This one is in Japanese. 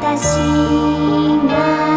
私が